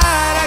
that. I